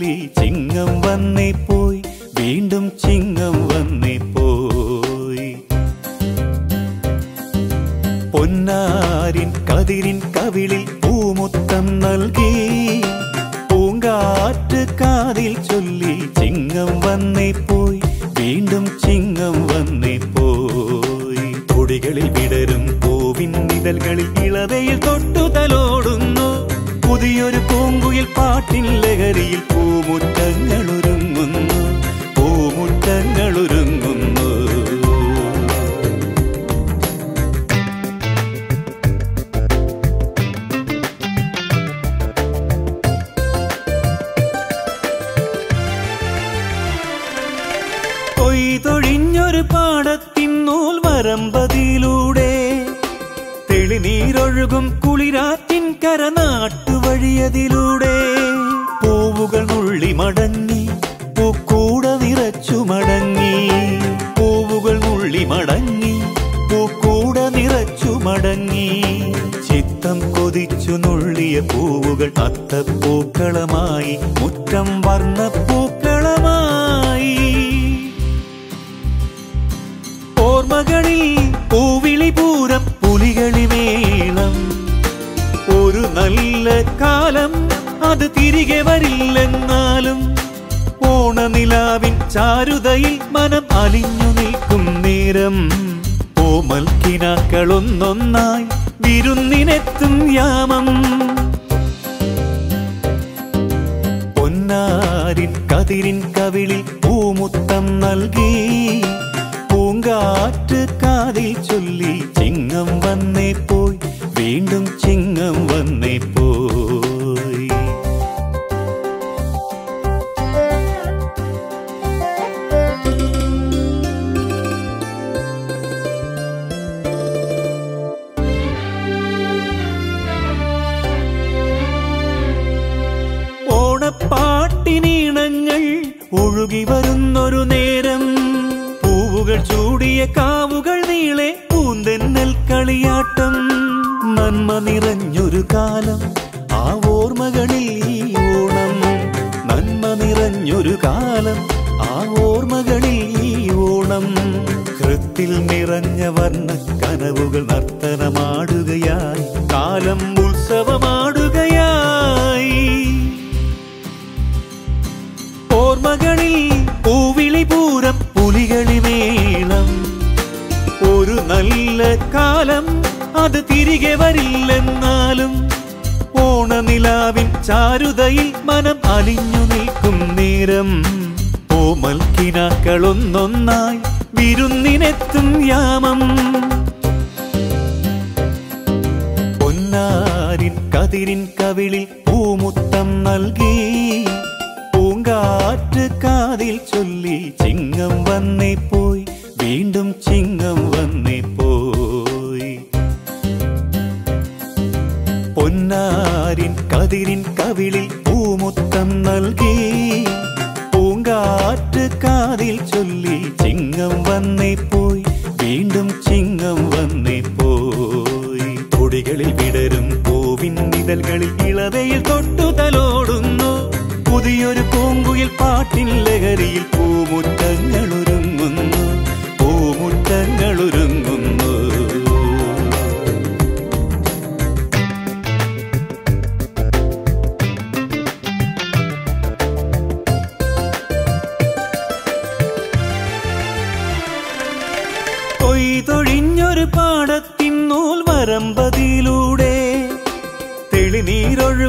ചൊല്ലി ചിങ്ങം വന്നേ പോയി വീണ്ടും ചിങ്ങം വന്നേ പോയി. പൊന്നാരിൻ കതിരിൻ കവിളിൽ പൂമുത്തം നൽകി പൂങ്കാറ്റ് കാതിൽ ചൊല്ലി ചിങ്ങം വന്നേ പോയി വീണ്ടും ചിങ്ങം വന്നേ പോയി. കൊടികളിൽ വിടരും പൂവിൻ നിതലുകളിൽ ഇളതയിൽ തൊട്ടു തലോടുന്നു പുതിയൊരു പൂങ്കുയിൽ പാട്ടിൻ ലഹരിയിൽ പൂമുറ്റങ്ങൾ ഒരുങ്ങുന്നു കൊയ്തൊഴിഞ്ഞൊരു പാടത്തിൻ നൂൽ വരമ്പതിലൂടെ തെളിനീരൊഴുകും കുളിരാറ്റിൻ കര നാട്ടുവഴിയതിലൂടെ പൂവുകൾ നുള്ളി മടങ്ങി പൂക്കൂട നിറച്ചു മടങ്ങി. പൂവുകൾ നുള്ളി മടങ്ങി പൂക്കൂട നിറച്ചു മടങ്ങി. ചിത്തം കൊതിച്ചു നുള്ളിയ പൂവുകൾ അത്തപ്പൂക്കളമായി മുറ്റം വർണപ്പൂക്കളമായി ഓർമ്മകളിൽ നല്ല കാലം അത് തിരികെ വരില്ലെന്നാലും ഓണനിലാവിൻ ചാരുതയിൽ മനം അലിഞ്ഞു നിൽക്കും നേരം. ഓമൽക്കിനാക്കളൊന്നൊന്നായി വിരുന്നിനെത്തും യാമം. പൊന്നാരിൻ കതിരിൻ കവിളിൽ പൂമുത്തം നൽകി. പൂങ്കാറ്റ് കാതിൽ ചൊല്ലി ചിങ്ങം വന്നേ പോയി. വീണ്ടും കളിയാട്ടം നന്മ നിറഞ്ഞൊരു കാലം ആ ഓർമ്മകളിൽ ഓണം. നന്മ നിറഞ്ഞൊരു കാലം ആ ഓർമ്മകളിൽ ഓണം. കൃത്തിൽ നിറഞ്ഞ വർണ കനവുകൾ നർത്തനമാടുകയായി കാലം ഉത്സവമാടുകയായി. ഓർമ്മകളിൽ അത് തിരികെ വരില്ലെന്നാലും ഓണനിലാവിൻ ചാരുതയിൽ മനം അലിഞ്ഞു നിൽക്കും നേരം. ഓമൽക്കിനാക്കളൊന്നൊന്നായി വിരുന്നിനെത്തും യാമം. പൊന്നാരിൻ കതിരിൻ കവിളിൽ പൂമുത്തം നൽകി. പൂങ്കാറ്റ് കാതിൽ ചൊല്ലി ചിങ്ങം വന്നേ കതിരിൻ കവിളിൽ പൂമുത്തം നൽകി. പൂങ്കാറ്റ് കാതിൽ ചൊല്ലി ചിങ്ങം വന്നേ പോയി. വീണ്ടും ചിങ്ങം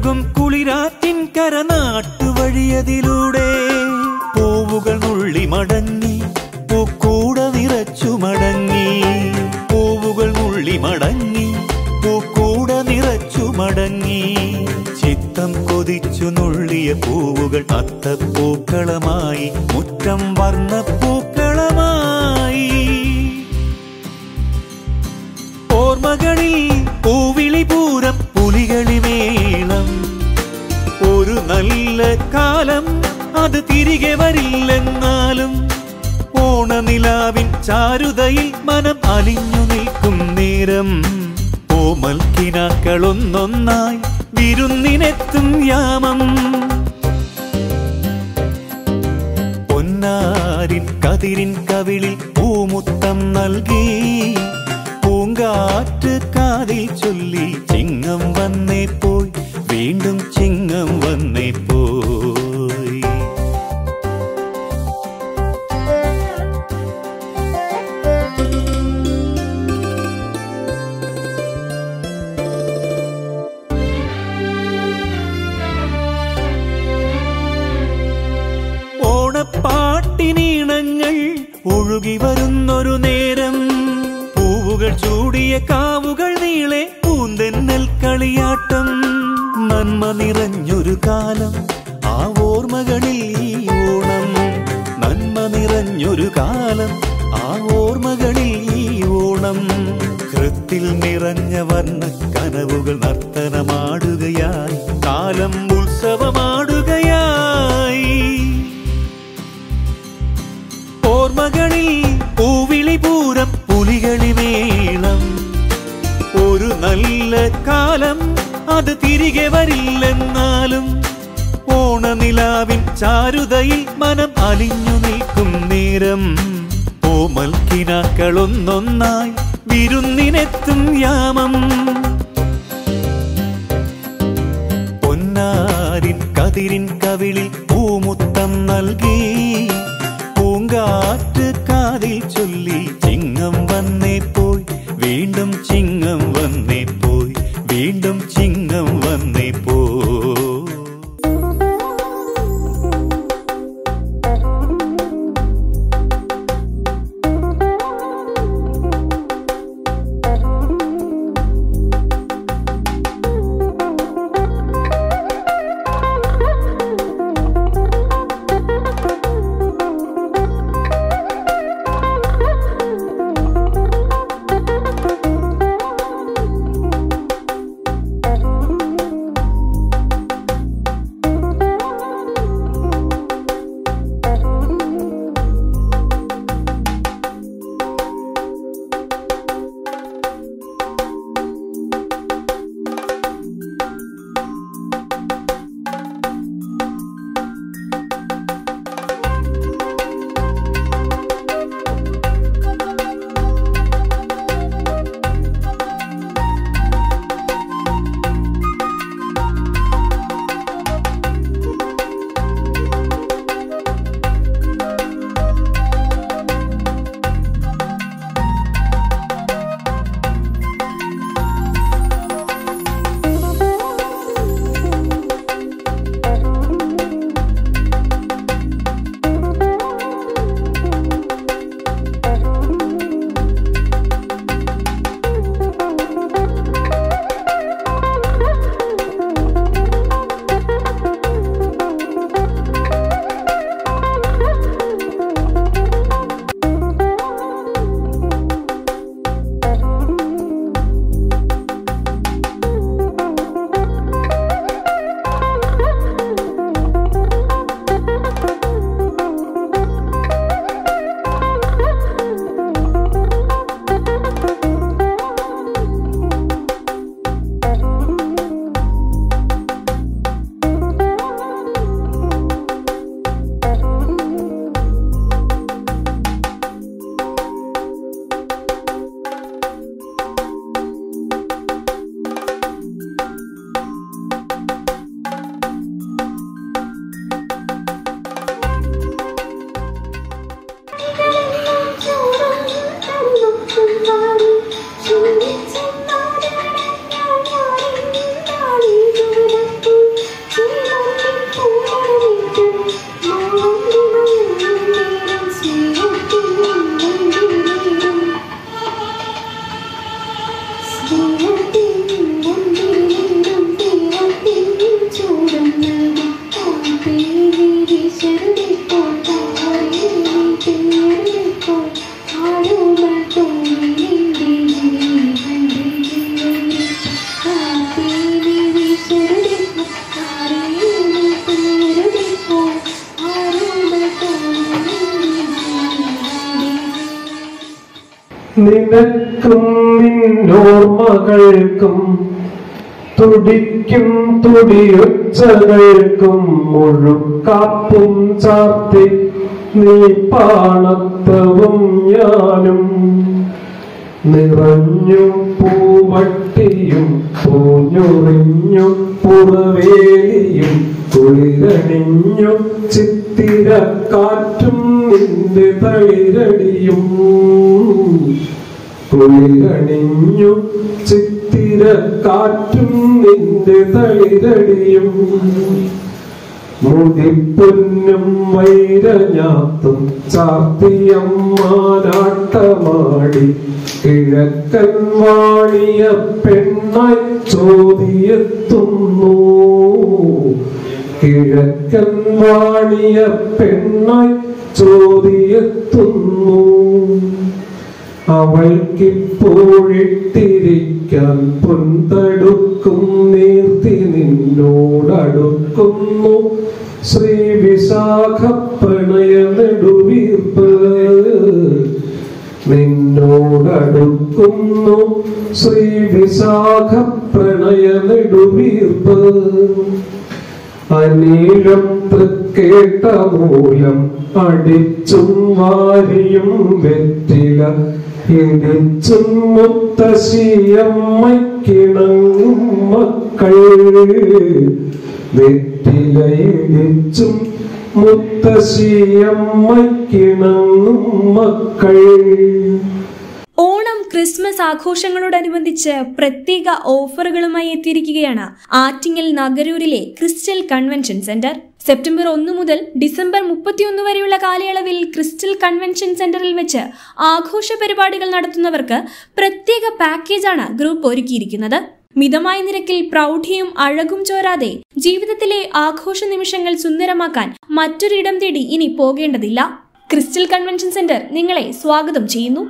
തെളിനീരൊഴുകും കുളിരാറ്റിൻ കര നാട്ടുവഴിയതിലൂടെ പൂവുകൾ നുള്ളി മടങ്ങി പൂക്കൂട നിറച്ചു മടങ്ങി. പൂവുകൾ നുള്ളി മടങ്ങി പൂക്കൂട നിറച്ചു മടങ്ങി. ചിത്തം കൊതിച്ചു നുള്ളിയ പൂവുകൾ അത്തപ്പൂക്കളമായി മുറ്റം വർണപ്പൂക്കളമായി ഓർമ്മകളിൽ പൂവിളി പൂരം നല്ല കാലം അത് തിരികെ വരില്ലെന്നാലും ഓണനിലാവിൻ ചാരുതയിൽ മനം അലിഞ്ഞു നിൽക്കും നേരം. ഓമൽ ഓമൽക്കിനാക്കളൊന്നൊന്നായി വിരുന്നിനെത്തും യാമം. പൊന്നാരിൻ കതിരിൻ കവിളിൽ പൂമുത്തം നൽകി. പൂങ്കാറ്റ് കാതിൽ ചൊല്ലി ഒഴുകി വരുന്നൊരു നേരം. പൂവുകൾ ചൂടിയ കാവുകൾ നീളെ പൂന്തെന്നൽ കളിയാട്ടം നന്മ നിറഞ്ഞൊരു കാലം ആ ഓർമ്മകളിൽ ഓണം. നന്മ നിറഞ്ഞൊരു കാലം ആ ഓർമ്മകളിൽ ഓണം. കൃത്തിൽ നിറഞ്ഞ വർണ കനവുകൾ നർത്തനമാടുകയായി. കാലം ഉത്സവമാടുകയായി നല്ല കാലം അത് തിരികെ വരില്ലെന്നാലും ഓണനിലാവിൻ ചാരുതയിൽ മനം അലിഞ്ഞു നിൽക്കും നേരം. ഓമൽക്കിനാക്കളൊന്നൊന്നായി വിരുന്നിനെത്തും യാമം. പൊന്നാരിൻ കതിരിൻ കവിളിൽ പൂമുത്തം നൽകി. പൂങ്കാറ്റ് കാതിൽ ചൊല്ലി നിനക്കും നിന്നോർമ്മകൾക്കും തുടിക്കും തുടിയൊച്ചകൾക്കും മുഴുക്കാപ്പും ചാർത്തി നീ പാണത്തവും ഞാനും നിറഞ്ഞു പൂവട്ടിയും പൂഞ്ഞുറിഞ്ഞു പുറവേലിയും കുളിരണിഞ്ഞു ചിത്തിരക്കാറ്റും നിന്റെ തളിരടിയും കുളിരണിഞ്ഞു ചിത്തിരക്കാറ്റും നിന്റെ തളിരടിയും മുടിപ്പൊന്നും വൈരഞ്ഞാത്തും ചാർത്തിയമ്മാനാട്ടമാടി കിഴക്കൻ വാണിയ പെണ്ണായി ചോദിയെത്തുന്നു. കിഴക്കൻ വാണിയ പെണ്ണായി ചോദിയെത്തുന്നു. അവൾക്കിപ്പോഴിട്ടിരിക്കാൻ പൊന്തടുക്കും നീർത്തി നിന്നോടടുക്കുന്നു. ശ്രീ വിശാഖ പ്രണയ നെടുവീർപ്പ് നിന്നോടടുക്കുന്നു. ശ്രീ വിശാഖ പ്രണയ നെടുവീർപ്പ് അനീഴം തൃക്കേട്ട മൂലം അടിച്ചും വാരിയും വെറ്റില ഇടിച്ചും മക്കൾ മക്കൾ ഓണം ക്രിസ്മസ് ആഘോഷങ്ങളോടനുബന്ധിച്ച് പ്രത്യേക ഓഫറുകളുമായി എത്തിയിരിക്കുകയാണ് ആറ്റിങ്ങൽ നഗരൂരിലെ ക്രിസ്റ്റൽ കൺവെൻഷൻ സെന്റർ. സെപ്റ്റംബർ ഒന്ന് മുതൽ ഡിസംബർ മുപ്പത്തിയൊന്ന് വരെയുള്ള കാലയളവിൽ ക്രിസ്റ്റൽ കൺവെൻഷൻ സെന്ററിൽ വെച്ച് ആഘോഷ പരിപാടികൾ നടത്തുന്നവർക്ക് പ്രത്യേക പാക്കേജാണ് ഗ്രൂപ്പ് ഒരുക്കിയിരിക്കുന്നത്. മിതമായ നിരക്കിൽ പ്രൗഢിയും അഴകും ചോരാതെ ജീവിതത്തിലെ ആഘോഷ നിമിഷങ്ങൾ സുന്ദരമാക്കാൻ മറ്റൊരിടം തേടി ഇനി പോകേണ്ടതില്ല. ക്രിസ്റ്റൽ കൺവെൻഷൻ സെന്റർ നിങ്ങളെ സ്വാഗതം ചെയ്യുന്നു.